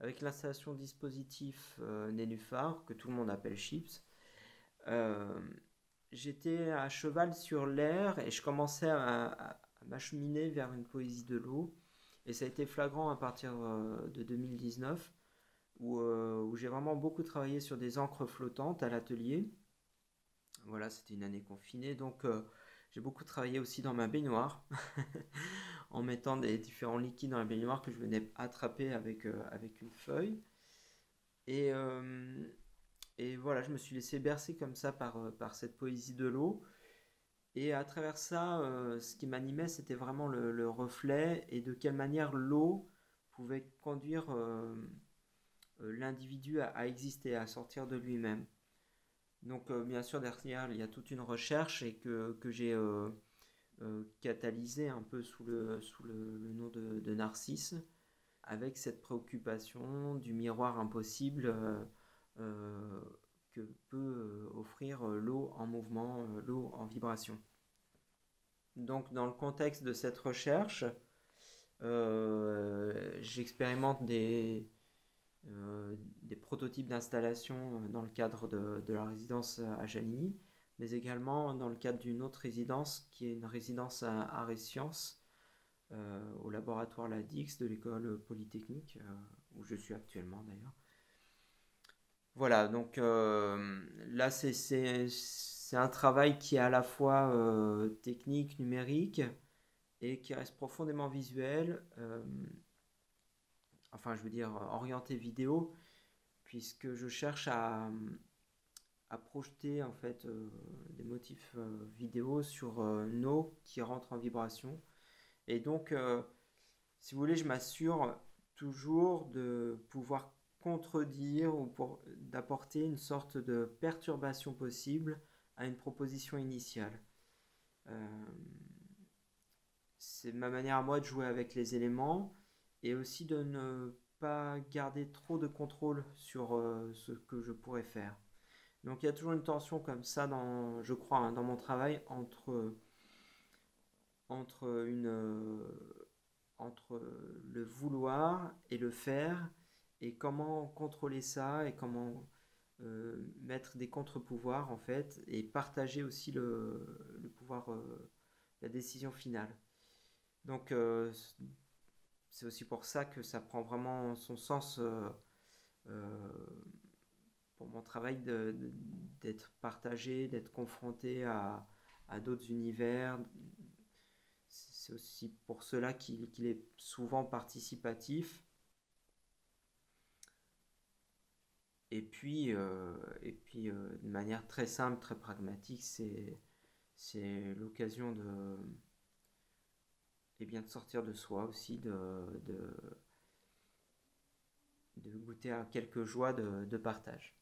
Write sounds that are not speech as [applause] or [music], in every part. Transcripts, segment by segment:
avec l'installation de dispositifs euh, Nénuphar, que tout le monde appelle Chips. J'étais à cheval sur l'air et je commençais à, m'acheminer vers une poésie de l'eau. Et ça a été flagrant à partir de 2019, où, où j'ai vraiment beaucoup travaillé sur des encres flottantes à l'atelier. Voilà, c'était une année confinée, donc j'ai beaucoup travaillé aussi dans ma baignoire, [laughs] en mettant des différents liquides dans la baignoire que je venais attraper avec, euh, une feuille. Et, euh, et, voilà, je me suis laissé bercer comme ça par, euh, cette poésie de l'eau. Et à travers ça, ce qui m'animait, c'était vraiment le, reflet et de quelle manière l'eau pouvait conduire l'individu à, exister, à sortir de lui-même. Donc bien sûr derrière il y a toute une recherche et que, j'ai catalysé un peu sous le, sous le, nom de, Narcisse avec cette préoccupation du miroir impossible que peut offrir l'eau en mouvement, l'eau en vibration. Donc dans le contexte de cette recherche, j'expérimente des, euh, des prototypes d'installation euh, dans le cadre de, la résidence à Jaligny, mais également dans le cadre d'une autre résidence qui est une résidence à arts et sciences euh, au laboratoire LADIX de l'école polytechnique, où je suis actuellement d'ailleurs. Voilà, donc là c'est un travail qui est à la fois technique, numérique, et qui reste profondément visuel enfin je veux dire orienté vidéo, puisque je cherche à, à projeter en fait euh, des motifs euh, vidéo sur euh, nos qui rentrent en vibration. Et donc, si vous voulez, je m'assure toujours de pouvoir contredire ou d'apporter une sorte de perturbation possible à une proposition initiale. c'est ma manière à moi de jouer avec les éléments et aussi de ne pas garder trop de contrôle sur ce que je pourrais faire. Donc il y a toujours une tension comme ça, dans, je crois, hein, dans mon travail entre, entre, une, euh, entre le vouloir et le faire, et comment contrôler ça, et comment euh, mettre des contre-pouvoirs en fait, et partager aussi le, le pouvoir, la décision finale. Donc c'est aussi pour ça que ça prend vraiment son sens euh, euh, pour mon travail d'être partagé, d'être confronté à, d'autres univers. C'est aussi pour cela qu'il est souvent participatif. Et puis, euh, et puis de manière très simple, très pragmatique, c'est l'occasion de bien de sortir de soi aussi, de, de, goûter à quelques joies de partage.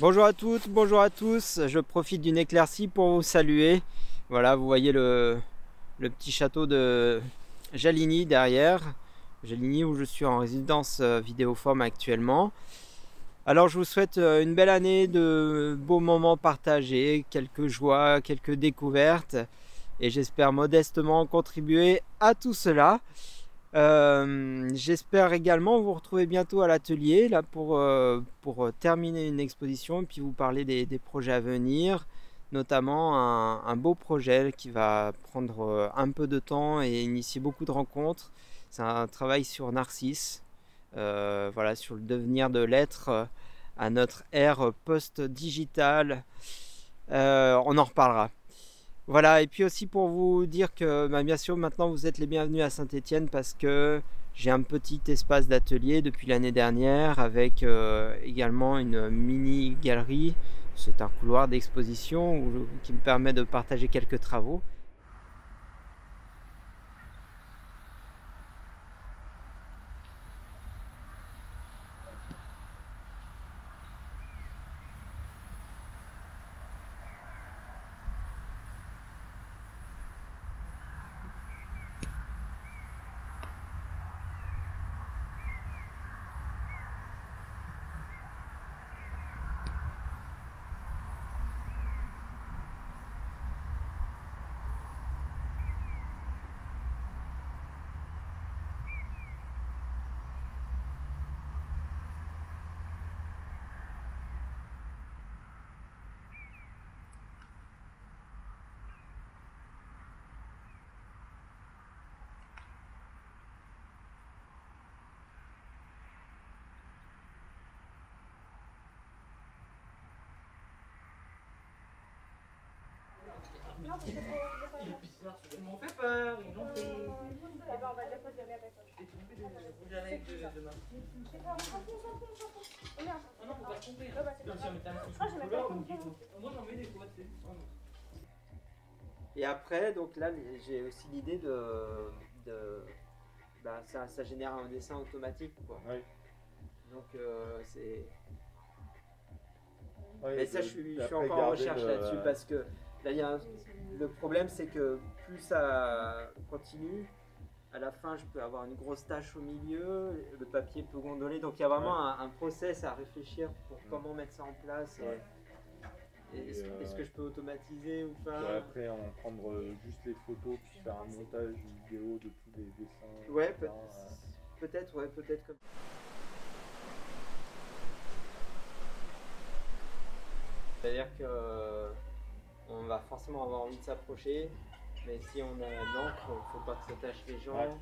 Bonjour à toutes, bonjour à tous. Je profite d'une éclaircie pour vous saluer. Voilà, vous voyez le, petit château de Jaligny derrière. Jaligny où je suis en résidence euh, vidéoforme actuellement. Alors je vous souhaite euh, une belle année de beaux moments partagés, quelques joies, quelques découvertes. Et j'espère modestement contribuer à tout cela. Euh, j'espère également vous retrouver bientôt à l'atelier là pour, euh, pour euh, terminer une exposition et puis vous parler des, projets à venir, notamment un, beau projet qui va prendre un peu de temps et initier beaucoup de rencontres. C'est un travail sur Narcisse, voilà, sur le devenir de l'être à notre ère post-digitale. on en reparlera. Voilà, et puis aussi pour vous dire que bah, bien sûr maintenant vous êtes les bienvenus à Saint-Étienne parce que j'ai un petit espace d'atelier depuis l'année dernière avec euh, également une mini galerie. C'est un couloir d'exposition qui me permet de partager quelques travaux. Ils m'ont fait peur, ils m'ont fait. Eh ben, on va de. Je sais pas, on on. On non, faut pas se tromper. Comme si on mettait un truc de couleur. Moi j'en mets des fois, tu sais. Et après, donc là, j'ai aussi l'idée de. de bah, ça, ça génère un dessin automatique, quoi. Donc euh, c'est. Mais ça, je suis, je suis d'après encore en recherche là-dessus parce que là, il y a un- le problème, c'est que plus ça continue, à la fin, je peux avoir une grosse tache au milieu, le papier peut gondoler. Donc, il y a vraiment un, un process à réfléchir pour comment mettre ça en place. Ouais. Est-ce euh, est-ce que je peux automatiser ou pas après, en prendre euh, juste les photos, puis faire un montage vidéo de tous les dessins. Ouais, peut- euh. peut-être, ouais, peut-être comme. C'est-à-dire que on va forcément avoir envie de s'approcher, mais si on a l'encre, il faut pas que ça tâche les gens.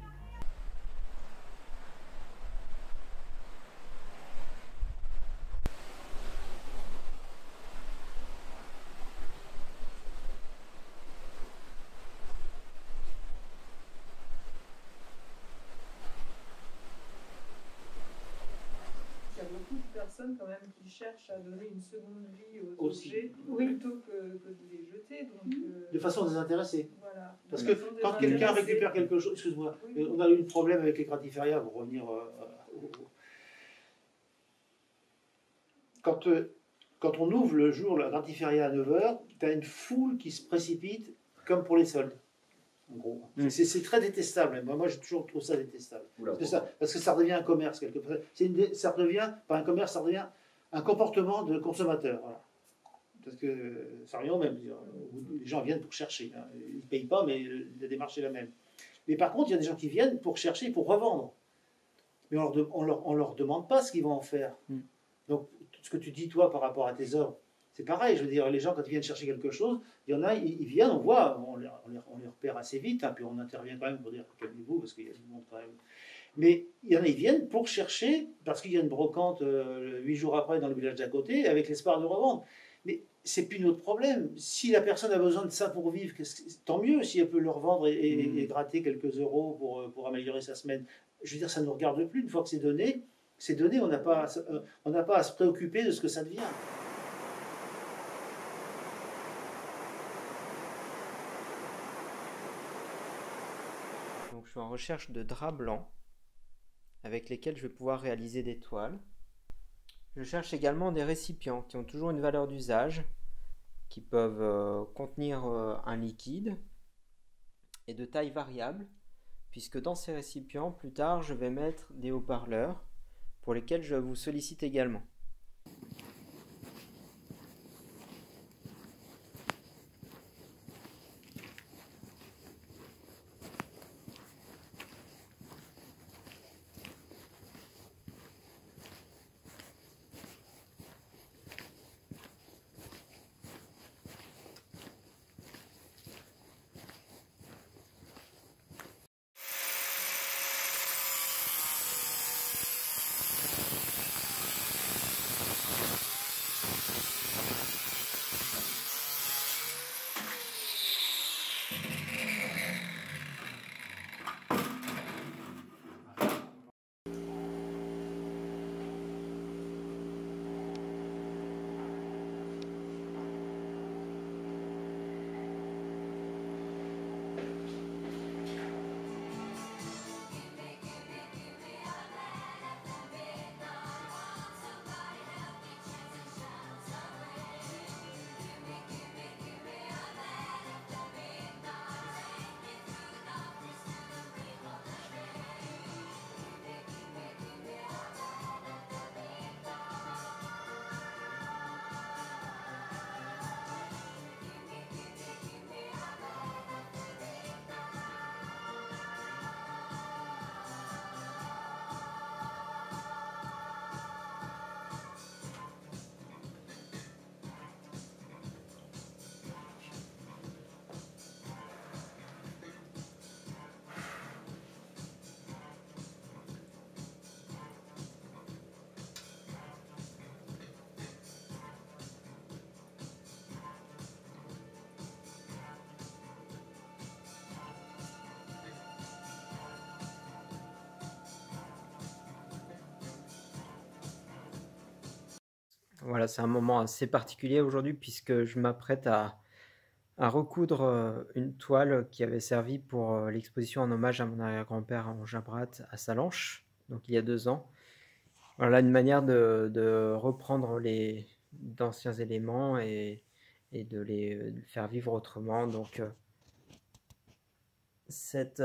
Il y a beaucoup de personnes quand même qui cherchent à donner une seconde vie aux Aussi. objets plutôt que, que de les jeter. Donc, euh, de façon désintéressée. voilà. Parce De que quand quelqu'un récupère quelque chose, excuse-moi, Oui. euh, on a eu un problème avec les gratiférias, pour revenir euh, au- au- Quand, euh, quand on ouvre le jour la gratiféria à 9h, tu as une foule qui se précipite comme pour les soldes. En gros. Mm. C'est- très détestable. Moi, moi j'ai toujours trouvé ça détestable. Parce que, ça, parce que ça redevient un commerce quelque part. Une ça redevient, pas un commerce, ça redevient un comportement de consommateur. Voilà. Parce que ça revient au même. Les gens viennent pour chercher. hein. Ils ne payent pas, mais la démarche est la même. Mais par contre, il y a des gens qui viennent pour chercher, pour revendre. Mais on leur, on leur, on leur demande pas ce qu'ils vont en faire. Mm. Donc, tout ce que tu dis, toi, par rapport à tes œuvres, c'est pareil. Je veux dire, les gens, quand ils viennent chercher quelque chose, il y en a, ils, ils viennent, on voit, on les, on les- on les repère assez vite, hein, puis on intervient quand même pour dire calmez-vous, parce qu'il y a du monde quand même. Mais il y en a, ils viennent pour chercher, parce qu'il y a une brocante euh, huit jours après dans le village d'à côté, avec l'espoir de revendre. Mais c'est plus notre problème. Si la personne a besoin de ça pour vivre, tant mieux si elle peut le revendre et, et- et gratter quelques euros pour, euh, pour améliorer sa semaine. Je veux dire, ça ne nous regarde plus. Une fois que c'est donné, c'est donné, on n'a pas, euh, on n'a pas à se préoccuper de ce que ça devient. Donc je en recherche de draps blancs avec lesquels je vais pouvoir réaliser des toiles. Je cherche également des récipients qui ont toujours une valeur d'usage, qui peuvent euh, contenir euh, un liquide et de taille variable, puisque dans ces récipients, plus tard, je vais mettre des haut-parleurs pour lesquels je vous sollicite également. Voilà, c'est un moment assez particulier aujourd'hui puisque je m'apprête à, recoudre euh, une toile qui avait servi pour euh, l'exposition en hommage à mon arrière-grand-père en Jabrat à Salanches, donc il y a deux ans. Voilà une manière de, reprendre les d'anciens éléments et, de les faire vivre autrement. Donc euh, cette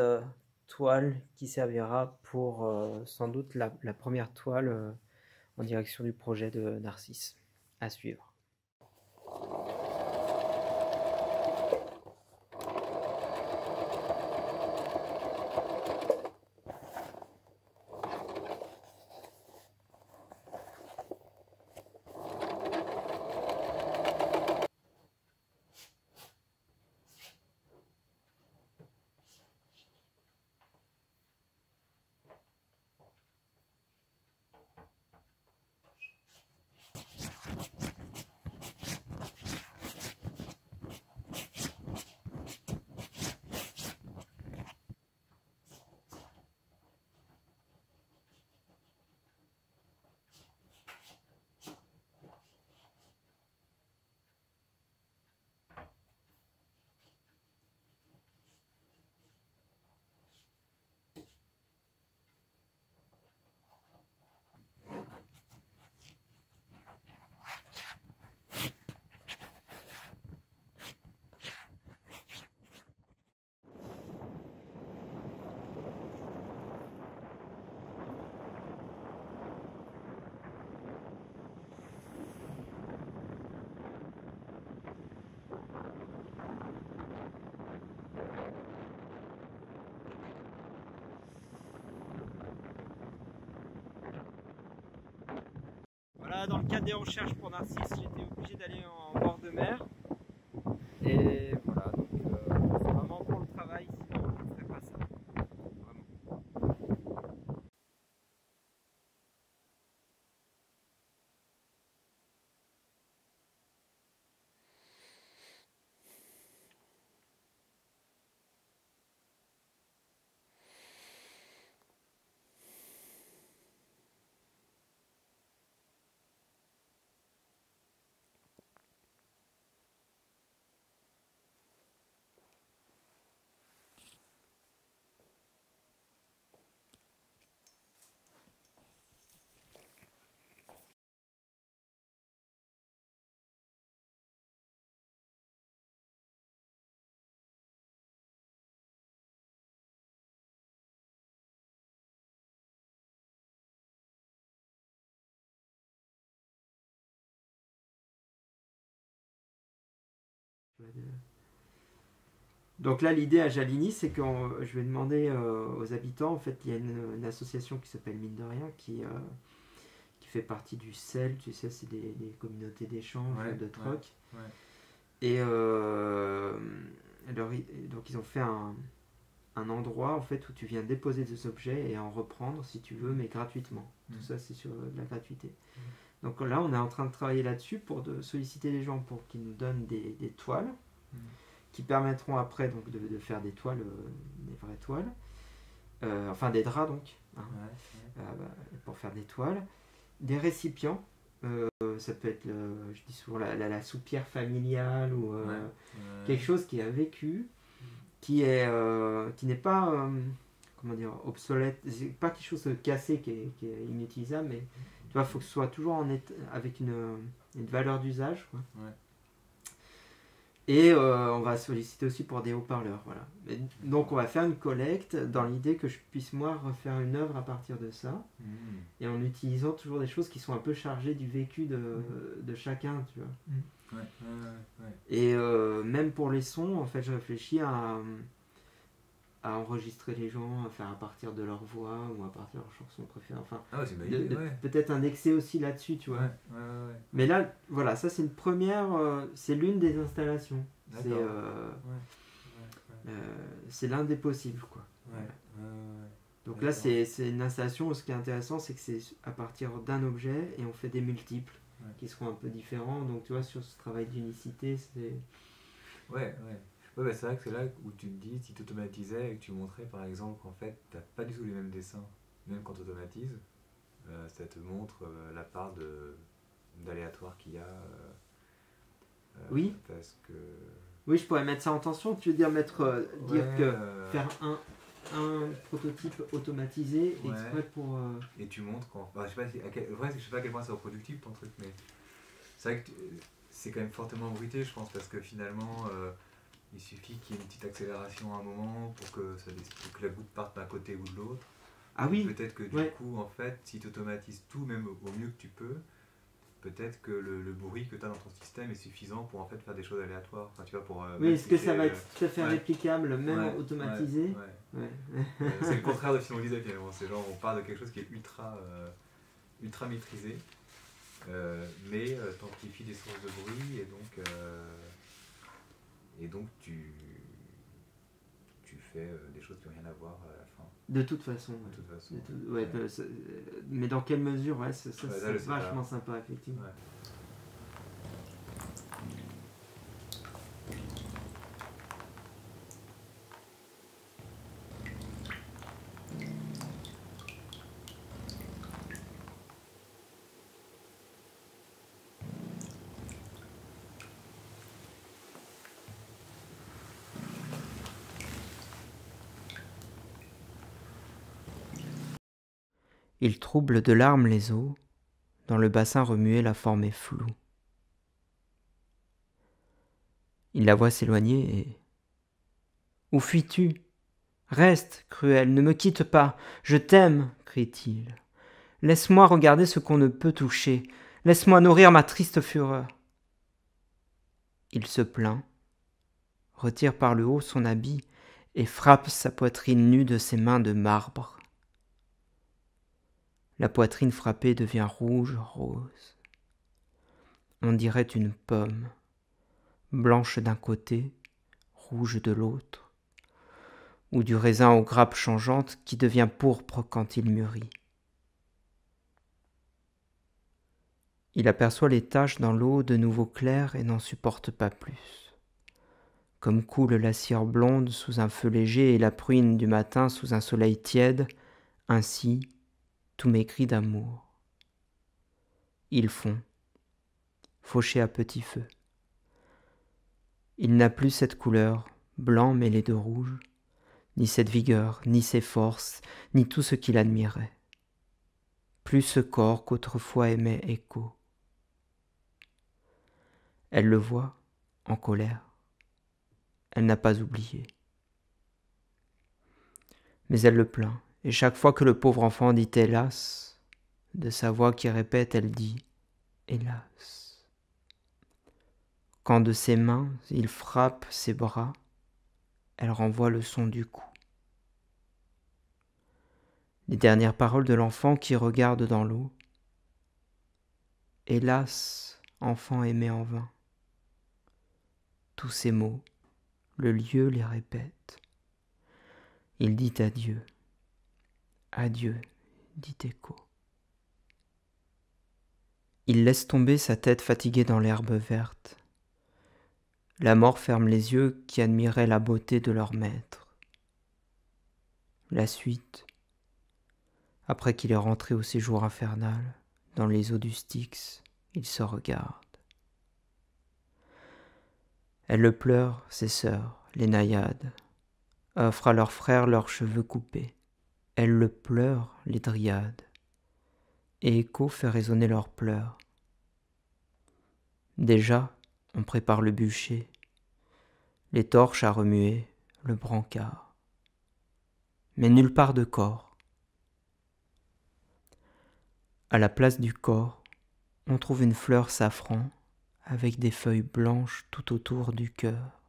toile qui servira pour sans doute la, première toile en direction du projet de Narcisse à suivre. Voilà, dans le cadre des recherches pour Narcisse, j'étais obligé d'aller bord de mer. Et voilà, donc euh, c'est vraiment pour le travail, sinon on ne ferait pas ça. Vraiment. Donc là, l'idée à Jalini, c'est que je vais demander euh, aux habitants, en fait, il y a une, une association qui s'appelle Mine de Rien, qui, euh, qui fait partie du CEL, tu sais, c'est des, des communautés d'échange, Ouais, de troc. ouais. Et euh, leur donc ils ont fait un, un endroit, en fait, où tu viens déposer des objets et en reprendre, si tu veux, mais gratuitement. Tout ça, c'est sur euh, de la gratuité. Donc là, on est en train de travailler là-dessus pour de solliciter les gens pour qu'ils nous donnent des, des toiles Mm. qui permettront après donc de, de faire des toiles, euh, des vraies toiles, Euh, enfin des draps donc, hein, Ouais, ouais. euh, bah, pour faire des toiles, des récipients. ça peut être, je dis souvent la, la- la soupière familiale ou Ouais, quelque chose qui a vécu, qui est euh, qui n'est pas comment dire obsolète, c'est pas quelque chose de cassé qui est, qui est inutilisable, mais tu vois, faut que ce soit toujours en état- avec une, une valeur d'usage. Ouais. Et euh, on va solliciter aussi pour des haut-parleurs, voilà. Et donc on va faire une collecte dans l'idée que je puisse moi refaire une œuvre à partir de ça, Mm. et en utilisant toujours des choses qui sont un peu chargées du vécu de, de chacun, tu vois. Ouais, ouais, ouais, ouais. Et euh, même pour les sons, en fait, je réfléchis à, à enregistrer les gens, à faire à partir de leur voix ou à partir de leur chanson préférée. Enfin, Ah ouais, ouais. peut-être indexer aussi là-dessus, tu vois. ouais. Mais là, voilà, ça c'est une première, euh, c'est l'une des installations. C'est euh, euh, l'un des possibles, quoi. Donc là, c'est une installation où ce qui est intéressant, c'est que c'est à partir d'un objet et on fait des multiples qui seront un peu différents. Donc tu vois, sur ce travail d'unicité, c'est. Ouais, ouais. Ouais, bah, c'est vrai que c'est là où tu te dis, si tu automatisais et que tu montrais par exemple qu'en fait, t'as pas du tout les mêmes dessins, même quand tu automatises, euh, ça te montre euh, la part d'aléatoire qu'il y a. euh, Oui. Parce que. Oui, je pourrais mettre ça en tension. Tu veux dire mettre, dire Ouais, que faire un, un prototype automatisé Ouais. exprès pour. Et tu montres quand. Bah, je sais pas si- à quel... que je sais pas à quel point c'est reproductible ton truc, mais c'est vrai que tu- c'est quand même fortement bruité, je pense, parce que finalement, il suffit qu'il y ait une petite accélération à un moment pour que, ça, pour que la goutte parte d'un côté ou de l'autre. Ah oui, Peut-être que du ouais. coup, en fait, si tu automatises tout, même au, mieux que tu peux, peut-être que le, le bruit que tu as dans ton système est suffisant pour en fait faire des choses aléatoires. Enfin, tu vois, pour. euh, oui, est-ce que ça va euh, être tout à fait ouais. réplicable, même ouais, automatisé ouais. Euh, c'est le [laughs] contraire de ce qu'on disait finalement. C'est genre on part de quelque chose qui est ultra, euh, ultra maîtrisé, euh, mais euh, t'amplifies des sources de bruit et donc, euh, et donc tu, tu fais euh, des choses qui n'ont rien à voir à la fin. De toute façon. De ouais. toute façon. De tout- ouais, Ouais. de- c'est- mais dans quelle mesure ouais, ça, ça, c'est vachement sympa, effectivement. Il trouble de larmes les eaux, dans le bassin remué la forme est floue. Il la voit s'éloigner et. Où fuis-tu? Reste, cruel, ne me quitte pas, je t'aime, crie-t-il. Laisse-moi regarder ce qu'on ne peut toucher, laisse-moi nourrir ma triste fureur. Il se plaint, retire par le haut son habit et frappe sa poitrine nue de ses mains de marbre. La poitrine frappée devient rouge rose. On dirait une pomme, blanche d'un côté, rouge de l'autre, ou du raisin aux grappes changeantes qui devient pourpre quand il mûrit. Il aperçoit les taches dans l'eau de nouveau claires et n'en supporte pas plus. Comme coule la cire blonde sous un feu léger et la pruine du matin sous un soleil tiède, ainsi tous mes cris d'amour. Ils font, fauchés à petit feu. Il n'a plus cette couleur, blanc mêlé de rouge, ni cette vigueur, ni ces forces, ni tout ce qu'il admirait. Plus ce corps qu'autrefois aimait Écho. Elle le voit, en colère. Elle n'a pas oublié. Mais elle le plaint, et chaque fois que le pauvre enfant dit hélas, de sa voix qui répète, elle dit hélas. Quand de ses mains il frappe ses bras, elle renvoie le son du coup. Les dernières paroles de l'enfant qui regarde dans l'eau. Hélas, enfant aimé en vain. Tous ces mots, le lieu les répète. Il dit adieu. Adieu, dit Écho. Il laisse tomber sa tête fatiguée dans l'herbe verte. La mort ferme les yeux qui admiraient la beauté de leur maître. La suite, après qu'il est rentré au séjour infernal, dans les eaux du Styx, il se regarde. Elle le pleure, ses sœurs, les naïades, offrent à leurs frères leurs cheveux coupés. Elle le pleure, les dryades, et Écho fait résonner leurs pleurs. Déjà, on prépare le bûcher, les torches à remuer, le brancard. Mais nulle part de corps. À la place du corps, on trouve une fleur safran avec des feuilles blanches tout autour du cœur.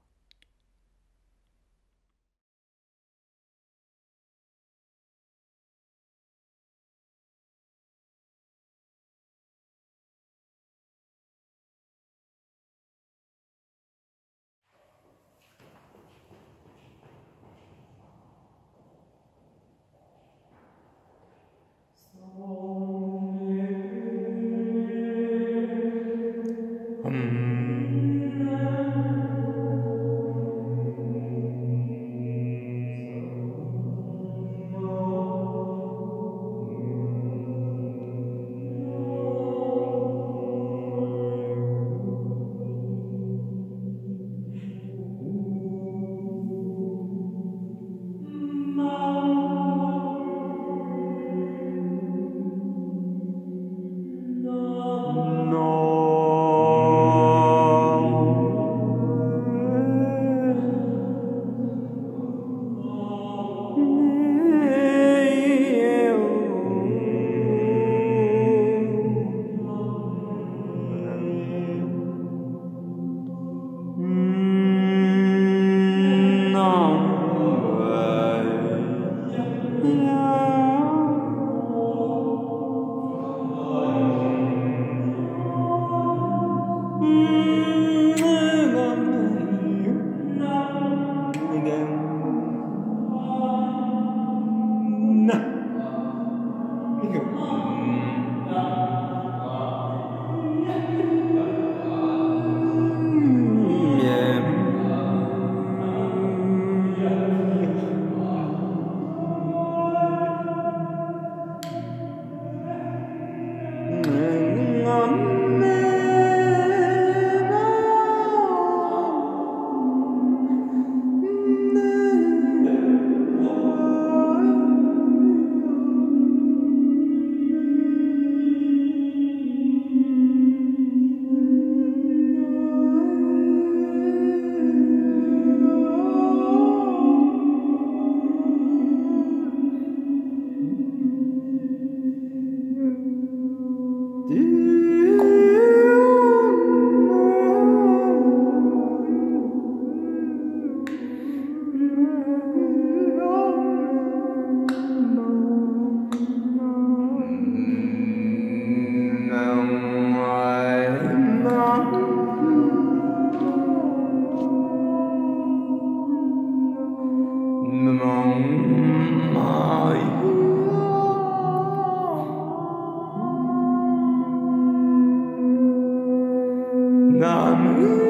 Namen.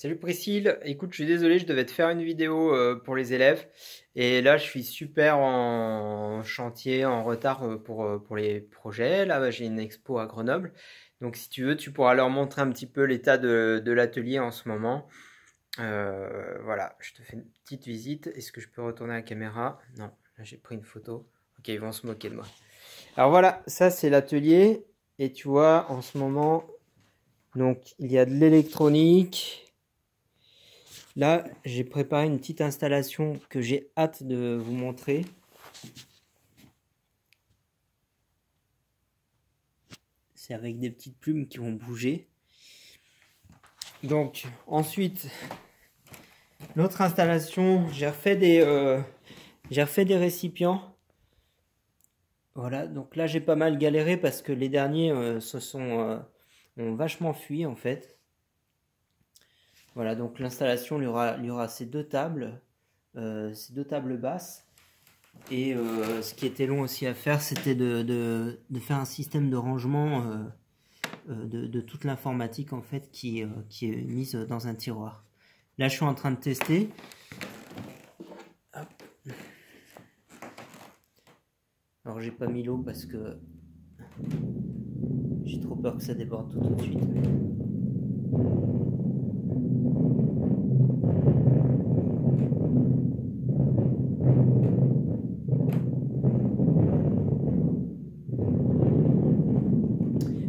Salut Priscille, écoute, je suis désolé, je devais te faire une vidéo euh, pour les élèves et là je suis super en chantier, en retard euh, pour, euh, pour les projets. Là bah, j'ai une expo à Grenoble, donc si tu veux, tu pourras leur montrer un petit peu l'état de, l'atelier en ce moment. voilà, je te fais une petite visite. Est-ce que je peux retourner à la caméra? Non, là j'ai pris une photo. Ok, ils vont se moquer de moi. Alors voilà, ça c'est l'atelier et tu vois en ce moment, donc il y a de l'électronique. Là, j'ai préparé une petite installation que j'ai hâte de vous montrer. C'est avec des petites plumes qui vont bouger. Donc, ensuite, l'autre installation, j'ai refait des, euh, récipients. Voilà, donc là j'ai pas mal galéré parce que les derniers euh, se sont euh, ont vachement fui en fait. Voilà, donc l'installation, il, y aura ces deux tables, euh, ces deux tables basses. Et euh, ce qui était long aussi à faire, c'était de, faire un système de rangement euh, de, toute l'informatique en fait qui, qui est mise dans un tiroir. Là, je suis en train de tester. Alors, j'ai pas mis l'eau parce que j'ai trop peur que ça déborde tout de suite.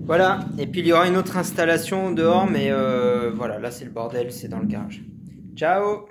Voilà, et puis il y aura une autre installation dehors, mais euh, voilà, là c'est le bordel, c'est dans le garage. Ciao